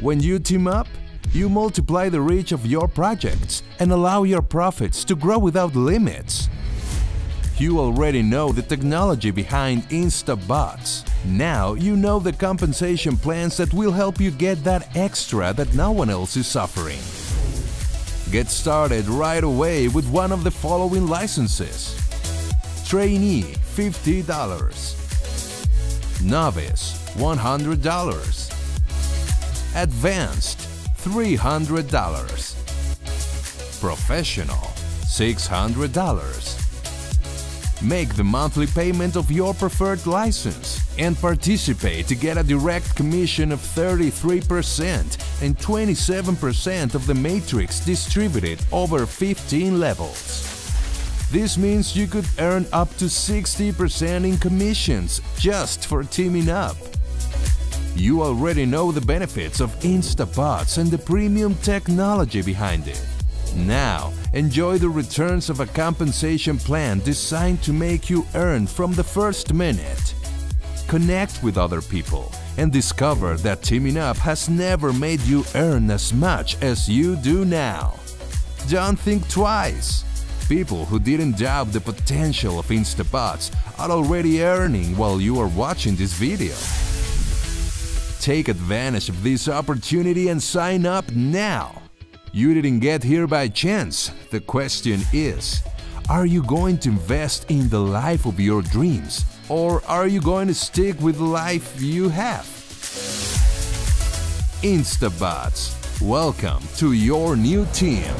When you team up, you multiply the reach of your projects and allow your profits to grow without limits. You already know the technology behind Instabotz. Now you know the compensation plans that will help you get that extra that no one else is offering. Get started right away with one of the following licenses. Trainee $50 Novice $100 Advanced $300 Professional $600 Make the monthly payment of your preferred license and participate to get a direct commission of 33% and 27% of the matrix distributed over 15 levels. This means you could earn up to 60% in commissions just for teaming up. You already know the benefits of Instabotz and the premium technology behind it. Now, enjoy the returns of a compensation plan designed to make you earn from the first minute. Connect with other people and discover that teaming up has never made you earn as much as you do now. Don't think twice. People who didn't doubt the potential of Instabotz are already earning while you are watching this video. Take advantage of this opportunity and sign up now. You didn't get here by chance. The question is, are you going to invest in the life of your dreams or are you going to stick with the life you have? Instabotz, welcome to your new team.